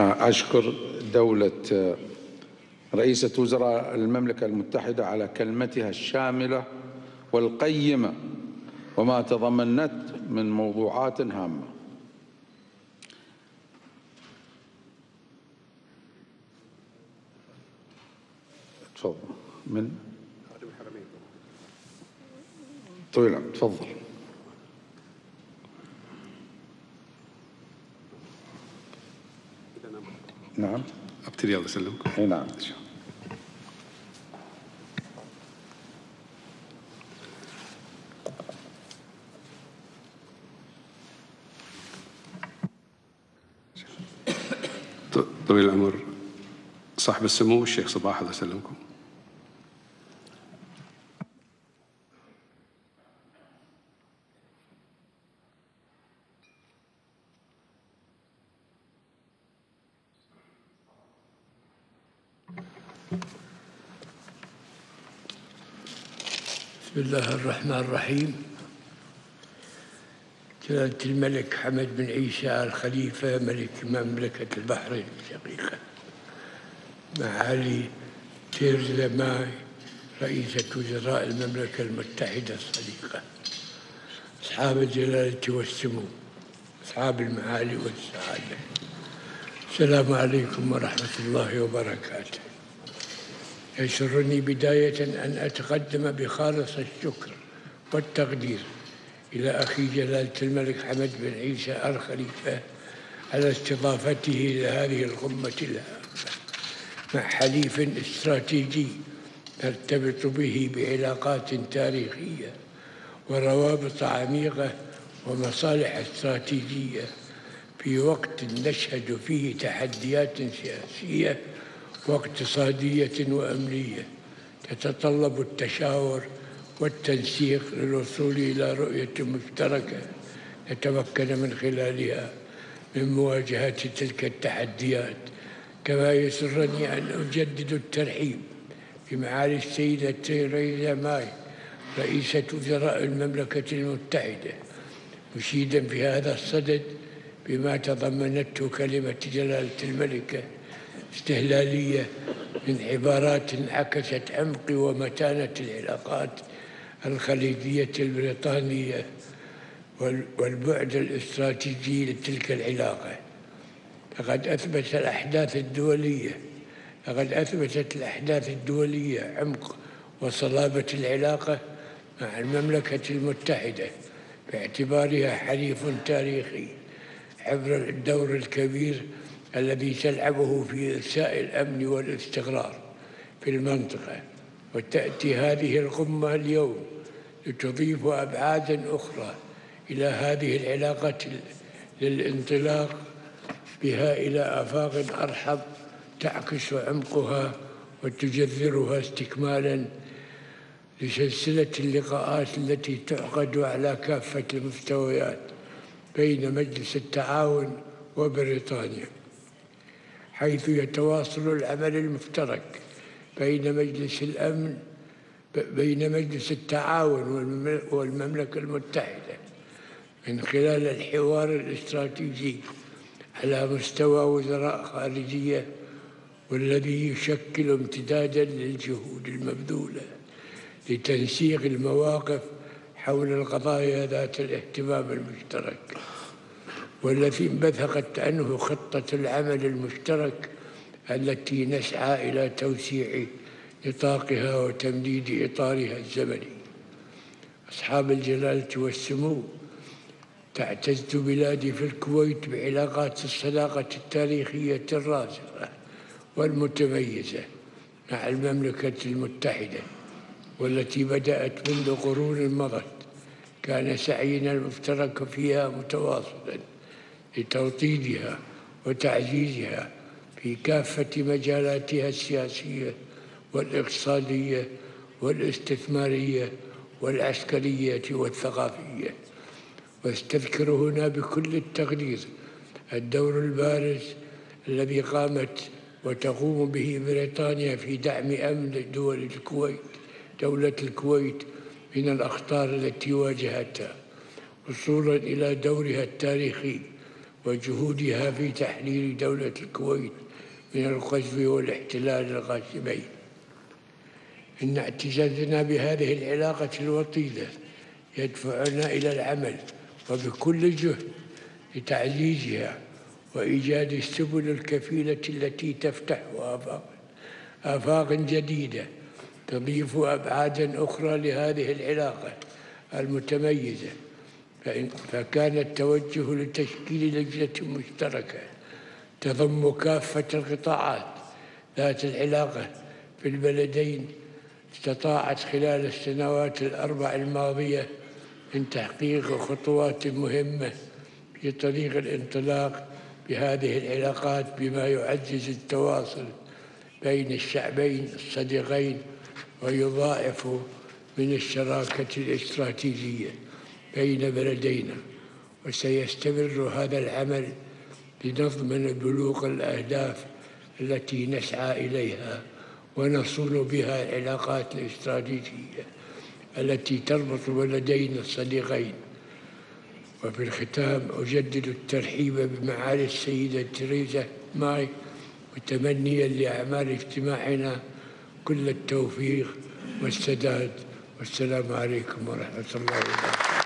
أشكر دولة رئيسة وزراء المملكة المتحدة على كلمتها الشاملة والقيمة وما تضمنت من موضوعات هامة. تفضل. من؟ طويل تفضل. نعم. أبتدي الله يسلمكم إي نعم طويل العمر. صاحب السمو الشيخ صباح الله يسلمكم بسم الله الرحمن الرحيم. جلالة الملك حمد بن عيسى الخليفة ملك مملكة البحرين الشقيقة. معالي تيرزا ماي رئيسة وزراء المملكة المتحدة الصديقة. أصحاب الجلالة والسمو أصحاب المعالي والسعادة. السلام عليكم ورحمة الله وبركاته. يسرني بداية أن أتقدم بخالص الشكر والتقدير. إلى أخي جلالة الملك حمد بن عيسى الخليفة على استضافته لهذه القمة الهامة. مع حليف استراتيجي نرتبط به بعلاقات تاريخية وروابط عميقة ومصالح استراتيجية. في وقت نشهد فيه تحديات سياسية واقتصادية وأمنية. تتطلب التشاور والتنسيق للوصول إلى رؤية مشتركة نتمكن من خلالها من مواجهة تلك التحديات. كما يسرني أن أجدد الترحيب بمعالي السيدة تيريزا ماي رئيسة وزراء المملكة المتحدة. مشيدا في هذا الصدد بما تضمنته كلمة جلالة الملكة استهلالية من عبارات انعكست عمق ومتانة العلاقات الخليجية البريطانية وال- والبعد الاستراتيجي لتلك العلاقة. لقد أثبت الأحداث الدولية لقد أثبتت الأحداث الدولية عمق وصلابة العلاقة مع المملكة المتحدة باعتبارها حليف تاريخي عبر الدور الكبير الذي تلعبه في إرساء الأمن والاستقرار في المنطقة وتأتي هذه القمة اليوم لتضيف أبعادا أخرى إلى هذه العلاقة للانطلاق بها إلى آفاق أرحب تعكس عمقها وتجذرها استكمالا لسلسلة اللقاءات التي تعقد على كافة المستويات بين مجلس التعاون وبريطانيا. حيث يتواصل العمل المشترك بين مجلس الأمن بين مجلس التعاون والمم- والمملكة المتحدة من خلال الحوار الاستراتيجي على مستوى وزراء خارجية والذي يشكل امتدادا للجهود المبذولة لتنسيق المواقف حول القضايا ذات الاهتمام المشترك. والذي انبثقت عنه خطة العمل المشترك التي نسعى إلى توسيع نطاقها وتمديد إطارها الزمني. أصحاب الجلالة والسمو تعتز بلادي في الكويت بعلاقات الصداقة التاريخية الراسخة والمتميزة مع المملكة المتحدة والتي بدأت منذ قرون مضت. كان سعينا المشترك فيها متواصلا. لتوطيدها وتعزيزها في كافة مجالاتها السياسية والإقتصادية والاستثمارية والعسكرية والثقافية. واستذكر هنا بكل التقدير الدور البارز الذي قامت وتقوم به بريطانيا في دعم أمن دول الكويت دولة الكويت من الأخطار التي واجهتها وصولا إلى دورها التاريخي وجهودها في تحرير دولة الكويت من القذف والاحتلال الغاشمين إن اعتزازنا بهذه العلاقة الوطيدة يدفعنا إلى العمل وبكل جهد لتعزيزها وإيجاد السبل الكفيلة التي تفتح آفاق آفاق جديدة تضيف أبعادا أخرى لهذه العلاقة المتميزة. فكان التوجه لتشكيل لجنة مشتركة تضم كافة القطاعات ذات العلاقة في البلدين استطاعت خلال السنوات الأربع الماضية من تحقيق خطوات مهمة في طريق الانطلاق بهذه العلاقات بما يعزز التواصل بين الشعبين الصديقين ويضاعف من الشراكة الاستراتيجية. بين بلدينا وسيستمر هذا العمل لنضمن بلوغ الأهداف التي نسعى إليها ونصون بها العلاقات الاستراتيجية التي تربط بلدينا الصديقين وفي الختام أجدد الترحيب بمعالي السيدة تريزا ماي متمنيا لأعمال اجتماعنا. كل التوفيق والسداد. والسلام عليكم ورحمة الله وبركاته.